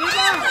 你这。